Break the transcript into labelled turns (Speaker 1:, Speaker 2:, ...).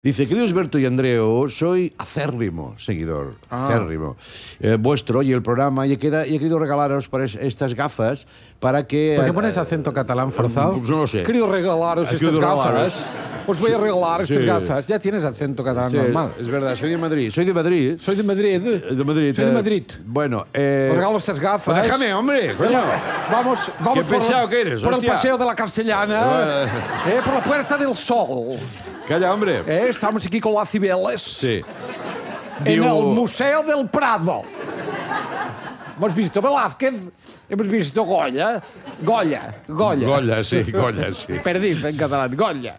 Speaker 1: Dice, queridos Berto y Andreo, soy acérrimo seguidor, acérrimo eh, vuestro y el programa y he, queda- y he querido regalaros para es- estas gafas para que...
Speaker 2: ¿Por qué
Speaker 1: eh,
Speaker 2: pones acento catalán forzado?
Speaker 1: Pues no lo sé.
Speaker 2: Querido regalaros
Speaker 1: He
Speaker 2: estas
Speaker 1: querido
Speaker 2: gafas.
Speaker 1: regalaros.
Speaker 2: Os voy a regalar estas gafas. Ya tienes acento catalán normal.
Speaker 1: es verdad, soy de Madrid. Soy de Madrid.
Speaker 2: Soy de Madrid.
Speaker 1: De Madrid.
Speaker 2: Soy de
Speaker 1: eh,
Speaker 2: Madrid.
Speaker 1: Bueno, eh...
Speaker 2: Os regalo estas gafas.
Speaker 1: pues déjame, hombre, coño.
Speaker 2: Vamos, vamos
Speaker 1: Qué pesado que eres,
Speaker 2: por el paseo de la Castellana, eh, por la Puerta del Sol.
Speaker 1: Calla, hombre.
Speaker 2: Eh, estamos aquí con las Cibeles
Speaker 1: Sí.
Speaker 2: en
Speaker 1: Diu-
Speaker 2: el Museo del Prado. Hemos visto Velázquez, hemos visto Goya. Goya, Goya.
Speaker 1: Goya, sí, Goya, sí.
Speaker 2: Perdiz en catalán, Goya.